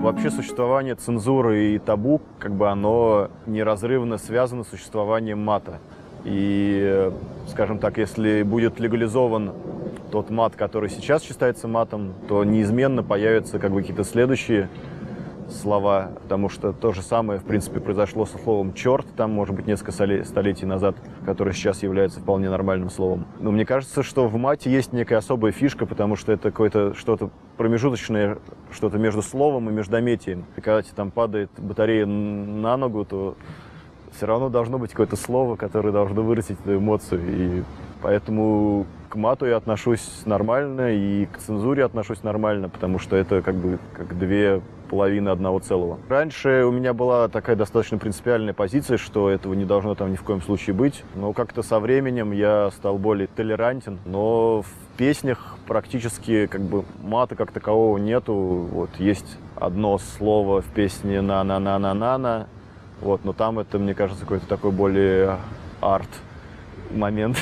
вообще существование цензуры и табу, как бы оно неразрывно связано с существованием мата. И, скажем так, если будет легализован тот мат, который сейчас считается матом, то неизменно появятся как бы какие-то следующие слова, потому что то же самое, в принципе, произошло со словом «черт», там, может быть, несколько столетий назад, которое сейчас является вполне нормальным словом. Но мне кажется, что в мате есть некая особая фишка, потому что это какое-то что-то промежуточное, что-то между словом и междометием. И когда тебе там падает батарея на ногу, то все равно должно быть какое-то слово, которое должно выразить эту эмоцию. И поэтому мату я отношусь нормально, и к цензуре отношусь нормально, потому что это как бы как две половины одного целого. Раньше у меня была такая достаточно принципиальная позиция, что этого не должно там ни в коем случае быть, но как-то со временем я стал более толерантен, но в песнях практически как бы мата как такового нету. Вот есть одно слово в песне на-на-на-на-на-на, вот, но там это, мне кажется, какой-то такой более арт момент.